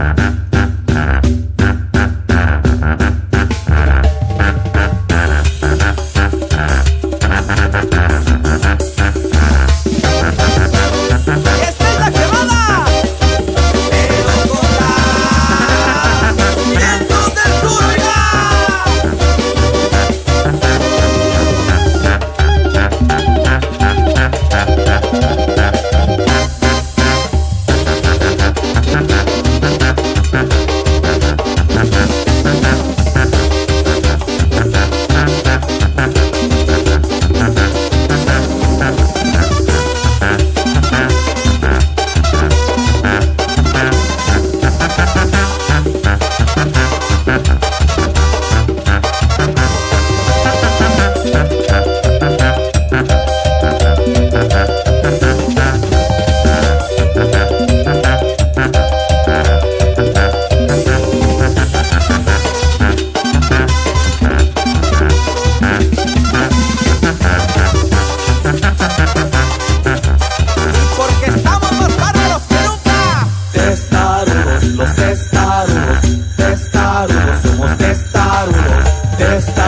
Bye. best